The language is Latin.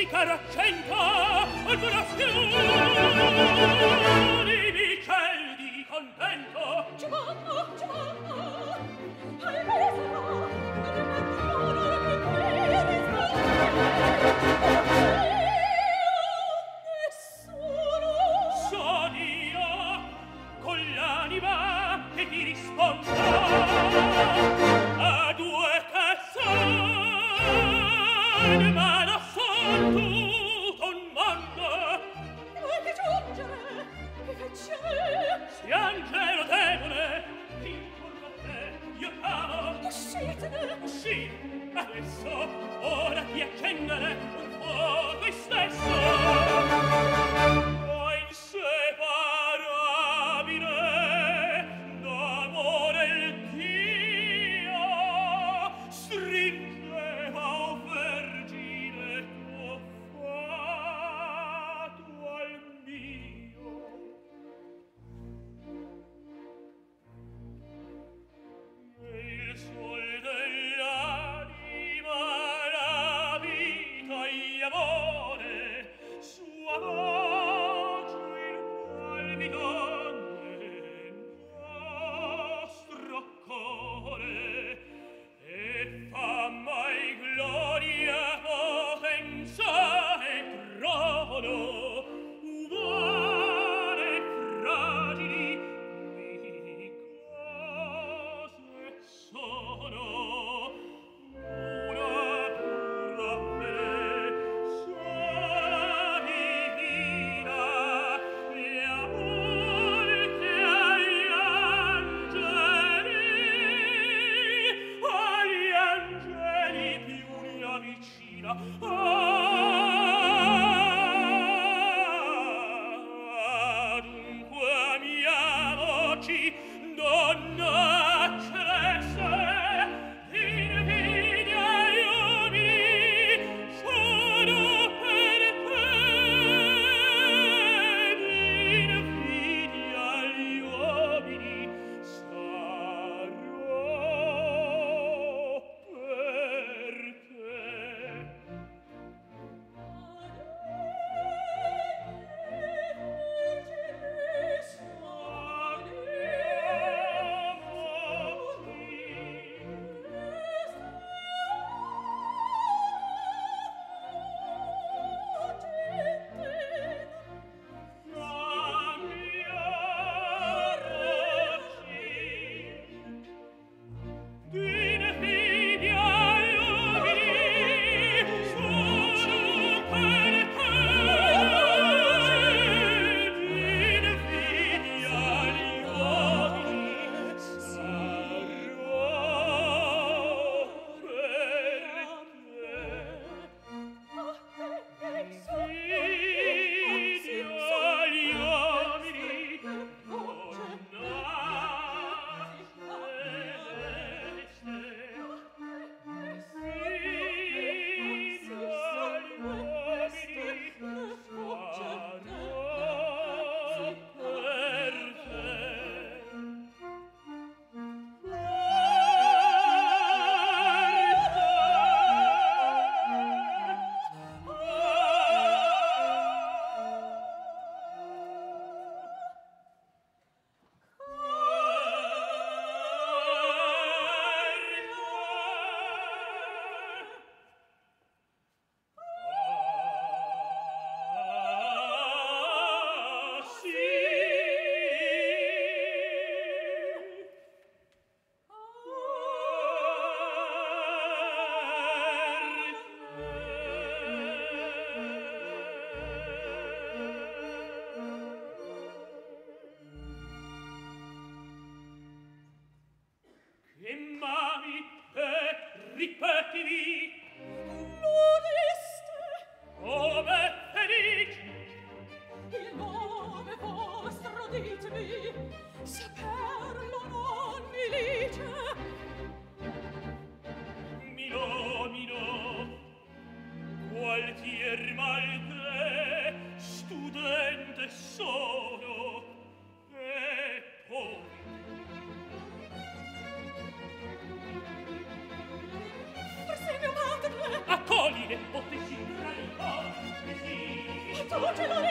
si caraccenta al vorazione ripetimi tutelare